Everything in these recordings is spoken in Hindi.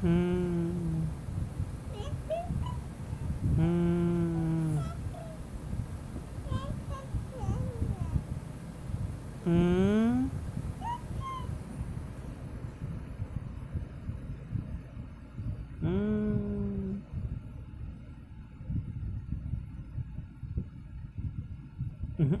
Hmm. Hmm. Hmm. Hmm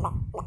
Sita Asita